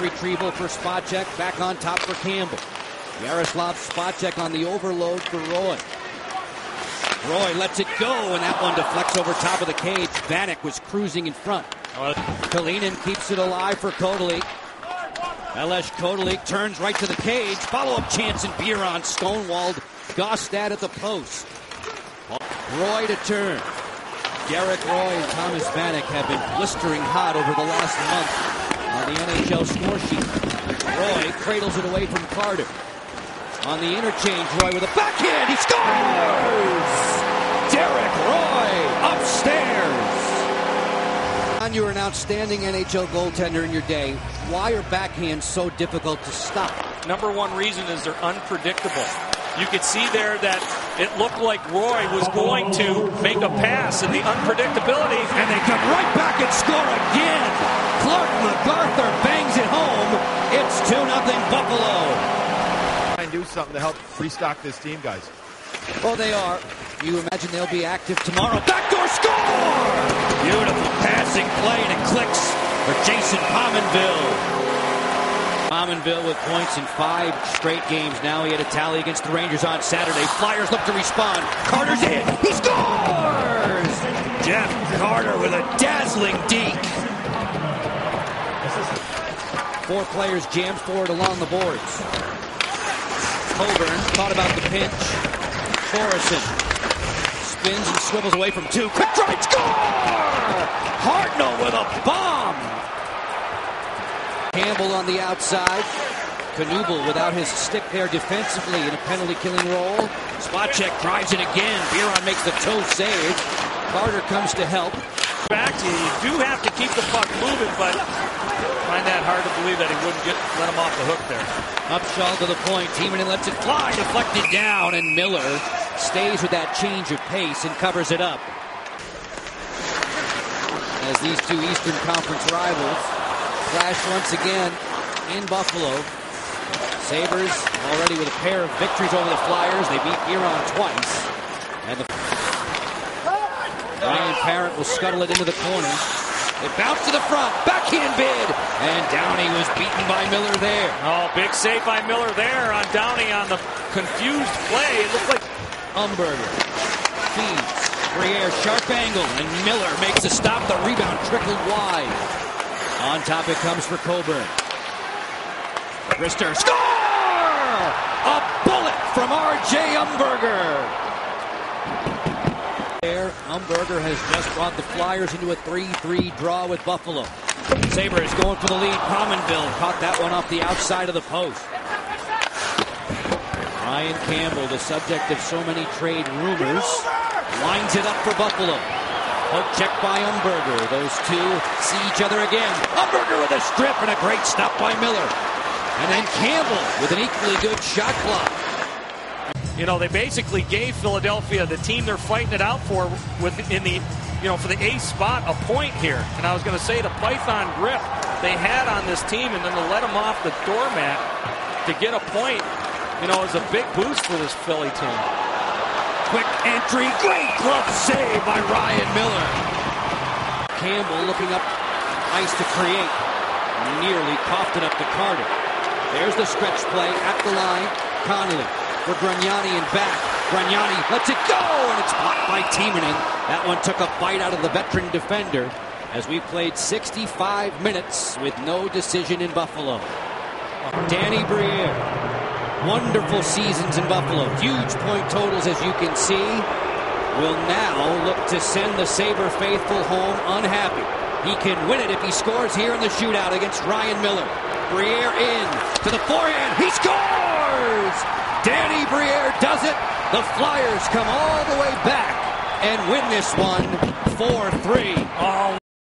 Retrieval for Spacek. Back on top for Campbell. Jaroslav Spacek on the overload for Roy. Roy lets it go, and that one deflects over top of the cage. Vanek was cruising in front. Kalinin keeps it alive for Kotalik. Ales Kotalik turns right to the cage. Follow-up chance in Biron. Stonewalled. Gaustad at the post. Roy to turn. Derek Roy and Thomas Vanek have been blistering hot over the last month on the NHL score sheet. Roy cradles it away from Carter. On the interchange, Roy with a backhand. He scores! Derek Roy upstairs. You are an outstanding NHL goaltender in your day. Why are backhands so difficult to stop? Number one reason is they're unpredictable. You could see there that it looked like Roy was going to make a pass and the unpredictability. And they come right back and score again. Buffalo. Try and do something to help restock this team, guys. Oh, they are. You imagine they'll be active tomorrow. Backdoor score! Beautiful passing play, and it clicks for Jason Pominville. Pominville with points in five straight games. Now he had a tally against the Rangers on Saturday. Flyers look to respond. Carter's in. He scores! Jeff Carter with a dazzling deke. Four players jammed forward along the boards. Coburn thought about the pinch. Thoresen spins and swivels away from two. Quick drive, score! Hartnell with a bomb. Campbell on the outside. Knuble without his stick there defensively in a penalty-killing role. Spacek drives it again. Biron makes the toe save. Carter comes to help. Back you. Do have to keep the puck moving, but find that hard to believe that he wouldn't get let him off the hook there. Upshall to the point. Timonen lets it fly. Deflected down, and Miller stays with that change of pace and covers it up. As these two Eastern Conference rivals clash once again in Buffalo. Sabres already with a pair of victories over the Flyers. They beat Iran twice. And the Ryan Parent will scuttle it into the corner. It bounced to the front. Backhand bid. And Downie was beaten by Miller there. Oh, big save by Miller there on Downie on the confused play. It looked like Umberger feeds. Briere, sharp angle, and Miller makes a stop. The rebound trickled wide. On top it comes for Coburn. Wrister, score! A bullet from R.J. Umberger. There, Umberger has just brought the Flyers into a 3-3 draw with Buffalo. Sabres going for the lead. Pominville caught that one off the outside of the post. Brian Campbell, the subject of so many trade rumors, lines it up for Buffalo. Hook check by Umberger. Those two see each other again. Umberger with a strip and a great stop by Miller. And then Campbell with an equally good shot block. You know they basically gave Philadelphia the team they're fighting it out for with in the you know for the ace spot a point here. And I was going to say the Python grip they had on this team, and then to let them off the doormat to get a point, you know, is a big boost for this Philly team. Quick entry, great glove save by Ryan Miller. Campbell looking up ice to create. Nearly coughed it up to Carter. There's the stretch play at the line. Connolly for Grignani and back. Grignani lets it go, and it's blocked by Timonen. That one took a bite out of the veteran defender as we played 65 minutes with no decision in Buffalo. Danny Briere. Wonderful seasons in Buffalo. Huge point totals, as you can see. Will now look to send the Sabre faithful home unhappy. He can win it if he scores here in the shootout against Ryan Miller. Briere in to the forehand. He scores! Danny Briere does it. The Flyers come all the way back and win this one 4 3. Oh,